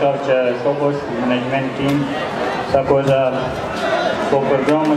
Lavčauča Sokos management team. Sako za po programu